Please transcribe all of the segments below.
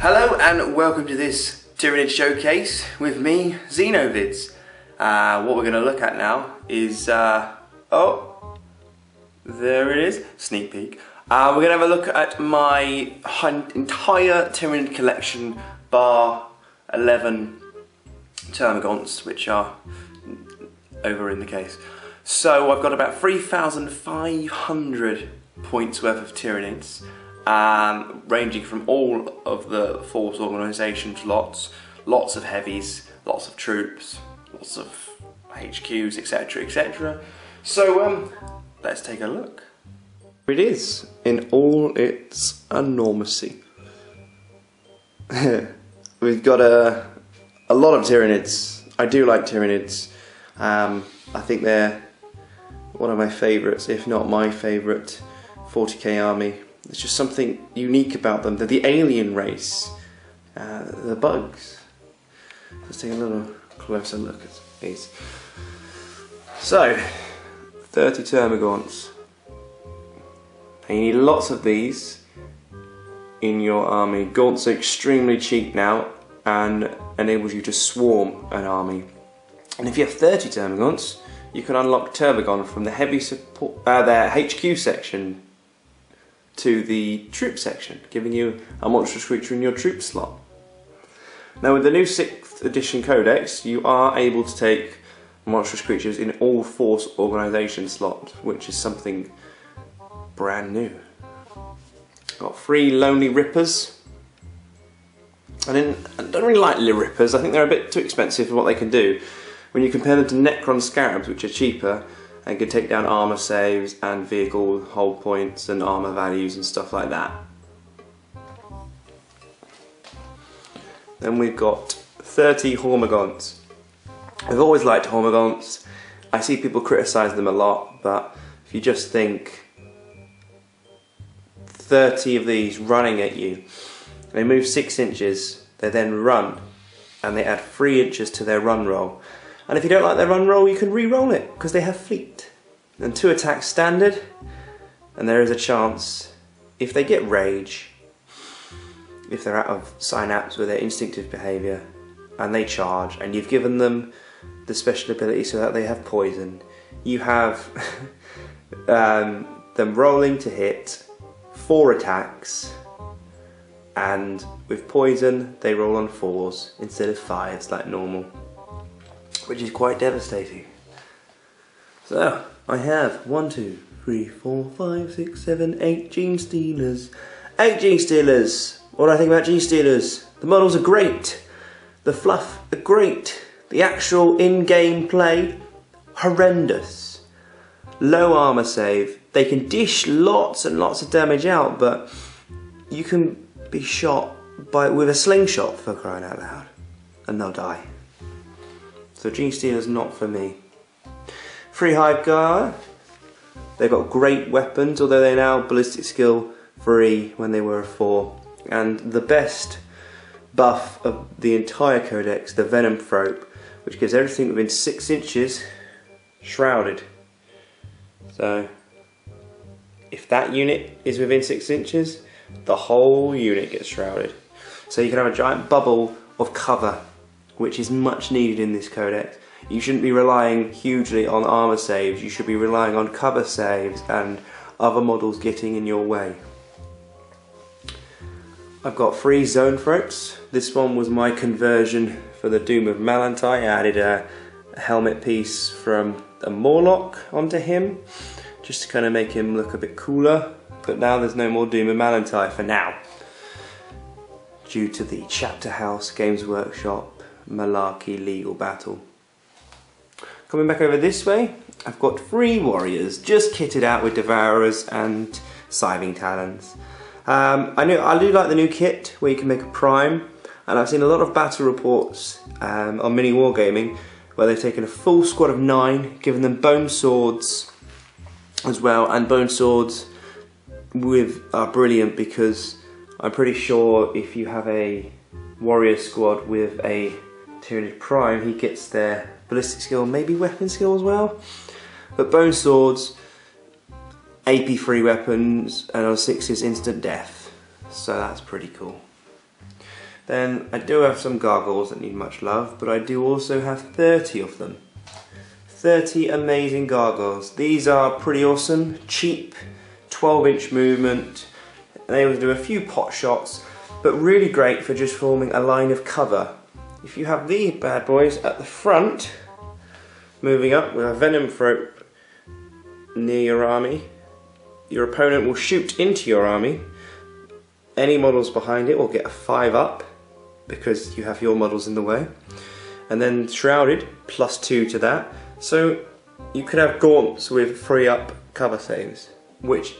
Hello and welcome to this Tyranid Showcase with me, Xenovids. Uh, what we're going to look at now is, uh, oh, there it is, sneak peek. Uh, we're going to have a look at my entire Tyranid collection bar 11 Termagants, which are over in the case. So I've got about 3,500 points worth of Tyranids um, ranging from all of the force organisations, lots, lots of heavies, lots of troops, lots of HQs, etc., etc. So um, let's take a look. It is in all its enormity. We've got a a lot of Tyranids. I do like Tyranids. Um, I think they're one of my favourites, if not my favourite 40k army. There's just something unique about them. They're the alien race, uh, the bugs. Let's take a little closer look at these. So, 30 termagants. And you need lots of these in your army. Gaunts are extremely cheap now and enables you to swarm an army. And if you have 30 termagants, you can unlock Tervigon from the heavy support, uh, their HQ section to the troop section, giving you a monstrous creature in your troop slot. Now with the new 6th edition codex, you are able to take monstrous creatures in all force organisation slots, which is something brand new. Got three Lonely Rippers. I, didn't, I don't really like the Rippers, I think they're a bit too expensive for what they can do. When you compare them to Necron Scarabs, which are cheaper, and can take down armor saves and vehicle hold points and armor values and stuff like that. Then we've got 30 Hormagaunts. I've always liked Hormagaunts. I see people criticise them a lot, but if you just think 30 of these running at you, they move 6 inches, they then run, and they add 3 inches to their run roll. And if you don't like their run roll, you can re-roll it because they have fleet. And two attacks standard, and there is a chance if they get rage, if they're out of synapse with their instinctive behaviour, and they charge, and you've given them the special ability so that they have poison, you have um, them rolling to hit four attacks, and with poison they roll on fours instead of fives like normal which is quite devastating. So, I have one, two, three, four, five, six, seven, eight Genestealers. Eight Genestealers! What do I think about Genestealers? The models are great. The fluff are great. The actual in-game play, horrendous. Low armor save. They can dish lots and lots of damage out, but you can be shot by with a slingshot for crying out loud, and they'll die. So Genestealer's not for me. Free Hive Guard. They've got great weapons, although they're now ballistic skill free when they were a 4. And the best buff of the entire codex, the Venomthrope, which gives everything within 6 inches shrouded. So, if that unit is within 6 inches, the whole unit gets shrouded. So you can have a giant bubble of cover which is much needed in this codex. You shouldn't be relying hugely on armor saves, you should be relying on cover saves and other models getting in your way. I've got three zoanthropes. This one was my conversion for the Doom of Malan'tai. I added a helmet piece from a Mawloc onto him, just to kind of make him look a bit cooler. But now there's no more Doom of Malan'tai for now, due to the Chapter House Games Workshop malarkey legal battle. Coming back over this way, I've got three warriors, just kitted out with Devourers and Scything Talons. Um, I know I do like the new kit where you can make a prime, and I've seen a lot of battle reports um, on Mini Wargaming where they've taken a full squad of nine, given them bone swords as well, and bone swords with are brilliant because I'm pretty sure if you have a warrior squad with a Tyranid Prime, he gets their ballistic skill, maybe weapon skill as well. But bone swords, AP free weapons, and on sixes instant death. So that's pretty cool. Then I do have some gargoyles that need much love, but I do also have 30 of them. 30 amazing gargoyles. These are pretty awesome, cheap, 12 inch movement, and able to do a few pot shots, but really great for just forming a line of cover. If you have these bad boys at the front, moving up with a venomthrope near your army, your opponent will shoot into your army. Any models behind it will get a 5 up because you have your models in the way. And then Shrouded, plus 2 to that. So you could have Gaunts with 3 up cover saves, which,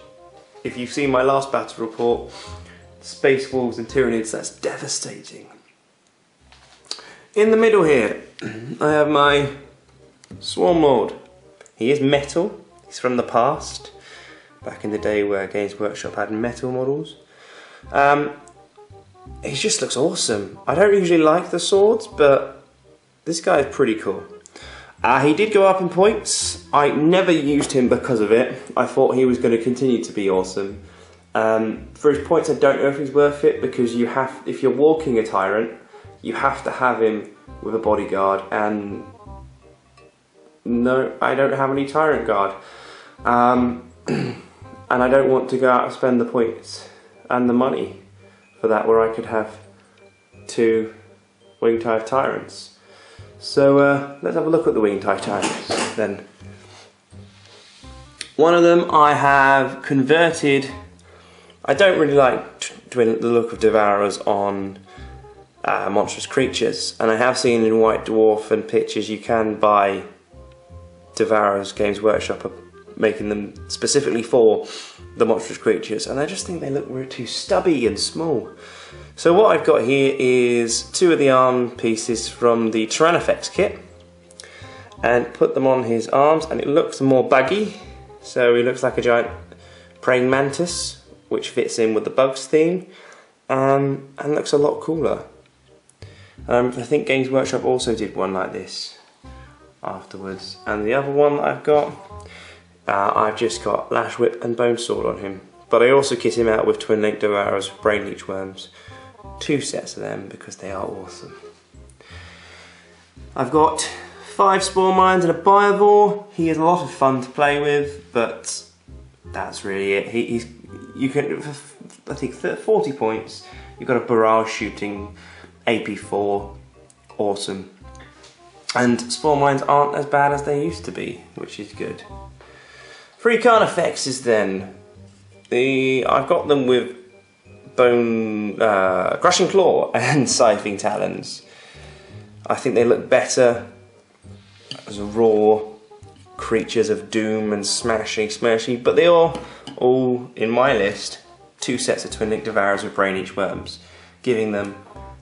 if you've seen my last battle report, Space Wolves and Tyranids, that's devastating. In the middle here, I have my Swarm Lord. He is metal, he's from the past, back in the day where Games Workshop had metal models. Um, he just looks awesome. I don't usually like the swords, but this guy is pretty cool. Uh, he did go up in points. I never used him because of it. I thought he was going to continue to be awesome. Um, for his points, I don't know if he's worth it because you have, if you're walking a tyrant, you have to have him with a bodyguard, and no, I don't have any tyrant guard, um, and I don't want to go out and spend the points and the money for that where I could have two Winged-Hive Tyrants. So uh, let's have a look at the Winged-Hive Tyrants then. One of them I have converted. I don't really like the look of Devourers on uh, monstrous creatures, and I have seen in White Dwarf and pictures you can buy Devourers Games Workshop making them specifically for the monstrous creatures, and I just think they look too stubby and small. So what I've got here is two of the arm pieces from the Tyrannofex kit, and put them on his arms, and it looks more buggy, so he looks like a giant praying mantis, which fits in with the bugs theme, um, and looks a lot cooler. Um, I think Games Workshop also did one like this afterwards, and the other one I've got uh, I've just got Lash Whip and Bone Sword on him. But I also kit him out with Twin Link Devourers, Brain Leech Worms. Two sets of them because they are awesome. I've got five Spore Mines and a Biovore. He is a lot of fun to play with, but that's really it. He, he's you can I think 40 points. You've got a barrage shooting AP4, awesome. And Spore Mines aren't as bad as they used to be, which is good. Free Carnifexes then. The I've got them with bone uh, crushing claw and scything talons. I think they look better as raw creatures of doom and smashing, smashing, but they are all in my list two sets of twin link devourers with brain leech worms, giving them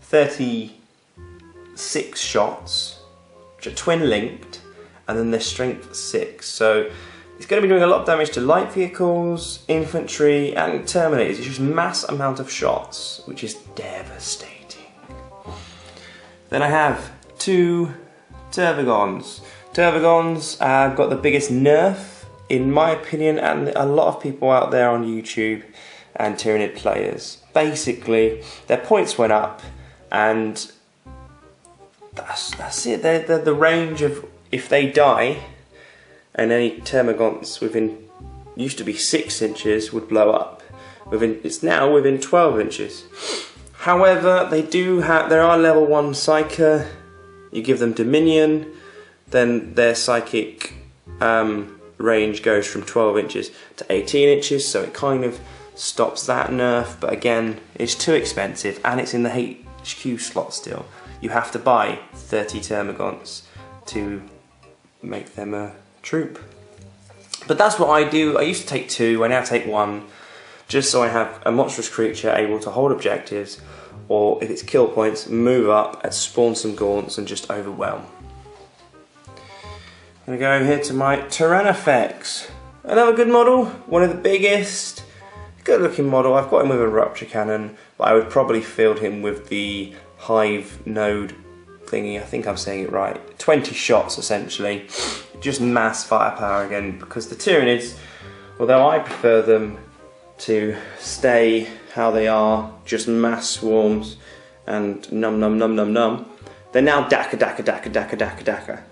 36 shots, which are twin linked, and then their strength six. So it's going to be doing a lot of damage to light vehicles, infantry, and terminators. It's just mass amount of shots, which is devastating. Then I have two Tervigons. Tervigons have got the biggest nerf, in my opinion, and a lot of people out there on YouTube and Tyranid players. Basically, their points went up, and that's, that's it. They're, they're the range of if they die, and any termagants within used to be six inches would blow up. Within it's now within 12 inches. However, they do have there are level one psyker. You give them Dominion, then their psychic um, range goes from 12 inches to 18 inches, so it kind of stops that nerf. But again, it's too expensive, and it's in the HQ slot still. You have to buy 30 termagants to make them a troop. But that's what I do. I used to take two, I now take one, just so I have a monstrous creature able to hold objectives, or if it's kill points, move up and spawn some gaunts and just overwhelm. I'm gonna go over here to my Tyrannofex. Another good model, one of the biggest, good looking model. I've got him with a rupture cannon, but I would probably field him with the hive node thingy, I think I'm saying it right. 20 shots essentially just mass firepower again because the Tyranids, although I prefer them to stay how they are, just mass swarms and num num num num num, they're now Daka Daka Daka Daka Daka Daka.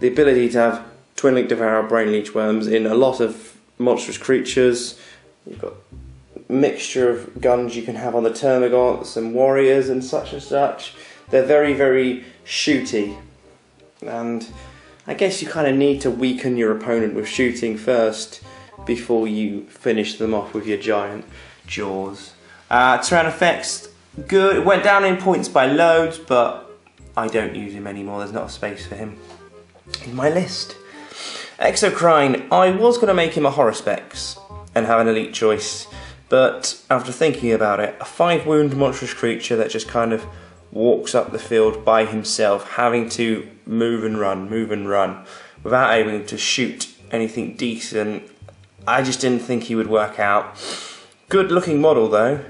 The ability to have Twin Link Devourer Brain Leech Worms in a lot of monstrous creatures. You've got mixture of guns you can have on the Termagants and warriors and such and such. They're very, very shooty. And I guess you kind of need to weaken your opponent with shooting first before you finish them off with your giant jaws. Uh, effects, good. It went down in points by loads, but I don't use him anymore. There's not a space for him in my list. Exocrine, I was going to make him a Haruspex and have an elite choice, but after thinking about it, a 5 wound monstrous creature that just kind of walks up the field by himself, having to move and run, move and run, without able to shoot anything decent, I just didn't think he would work out. Good looking model though,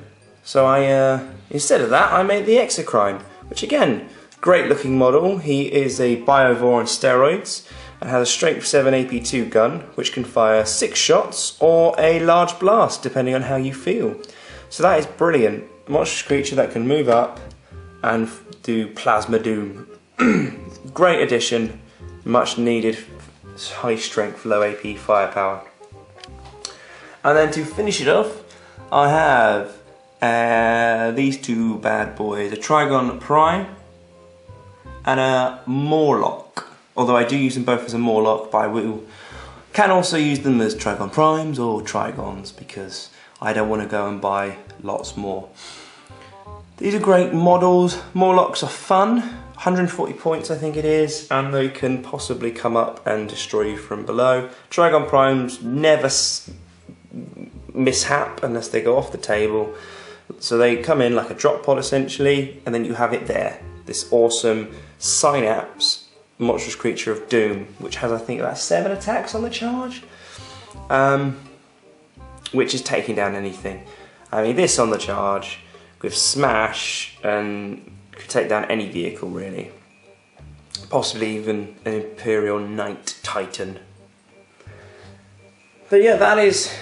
so I, uh, instead of that, I made the Exocrine, which again, great looking model. He is a Biovore on steroids and has a strength 7 AP2 gun, which can fire 6 shots or a large blast, depending on how you feel. So that is brilliant. Monstrous creature that can move up and do Plasma Doom. Great addition, much needed high strength, low AP firepower. And then to finish it off, I have uh, these two bad boys, a Trygon Prime and a Mawloc although I do use them both as a Mawloc, but I will can also use them as Trygon Primes or Trygons because I don't want to go and buy lots more. These are great models. Mawlocs are fun. 140 points I think it is and they can possibly come up and destroy you from below. Trygon Primes never mishap unless they go off the table. So they come in like a drop pod essentially and then you have it there. This awesome synapse monstrous creature of doom, which has I think about seven attacks on the charge, um, which is taking down anything. I mean, this on the charge with smash and could take down any vehicle really, possibly even an Imperial Knight Titan. But yeah, that is.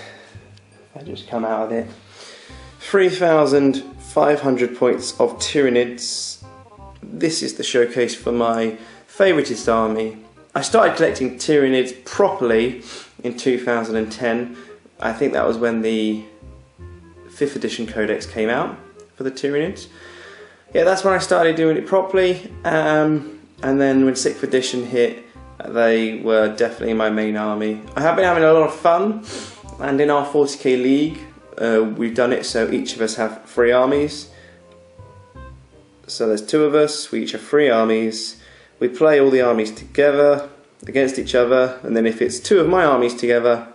I just come out of it. 3,500 points of Tyranids. This is the showcase for my favoritist army. I started collecting Tyranids properly in 2010. I think that was when the 5th edition codex came out for the Tyranids. Yeah, that's when I started doing it properly. Um, and then when 6th edition hit, they were definitely my main army. I have been having a lot of fun, and in our 40k league, uh, we've done it so each of us have three armies. So there's two of us, we each have three armies we play all the armies together against each other, and then if it's two of my armies together,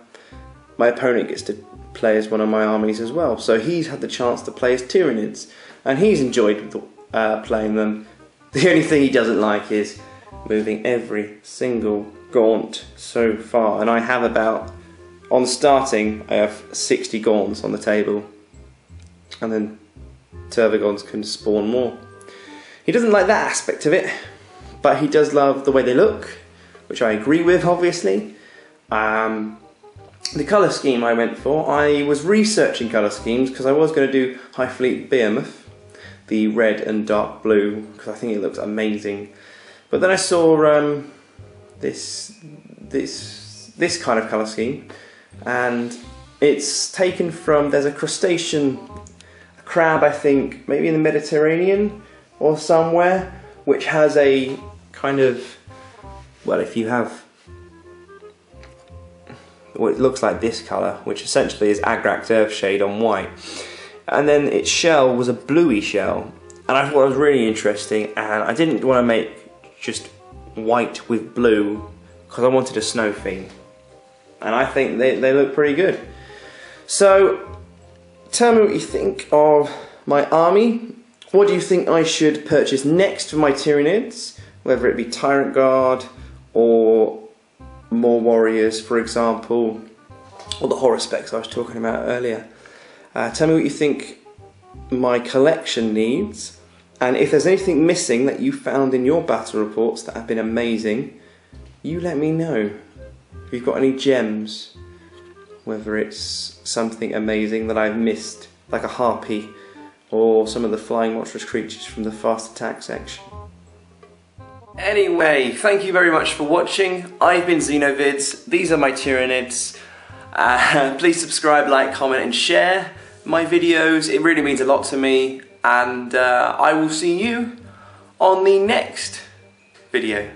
my opponent gets to play as one of my armies as well. So he's had the chance to play as Tyranids, and he's enjoyed uh, playing them. The only thing he doesn't like is moving every single gaunt so far, and I have about on starting I have 60 gaunts on the table, and then Tervigons can spawn more. He doesn't like that aspect of it, but he does love the way they look, which I agree with, obviously. Um, the colour scheme I went for, I was researching colour schemes because I was going to do Hive Fleet Behemoth, the red and dark blue, because I think it looks amazing. But then I saw um, this this this kind of colour scheme, and it's taken from there's a crustacean, a crab I think, maybe in the Mediterranean or somewhere, which has a kind of, well, if you have what it looks like this colour, which essentially is Agrax Earthshade on white, and then its shell was a bluey shell, and I thought it was really interesting, and I didn't want to make just white with blue because I wanted a snow theme, and I think they, they look pretty good. So, tell me what you think of my army. What do you think I should purchase next for my Tyranids? Whether it be Tyrant Guard or more warriors, for example, or the Haruspex I was talking about earlier. Uh, tell me what you think my collection needs, and if there's anything missing that you found in your battle reports that have been amazing, you let me know. If you've got any gems, whether it's something amazing that I've missed, like a harpy or some of the flying monstrous creatures from the fast attack section. Anyway, thank you very much for watching. I've been Xenovids. These are my Tyranids. Uh, please subscribe, like, comment, and share my videos. It really means a lot to me. And uh, I will see you on the next video.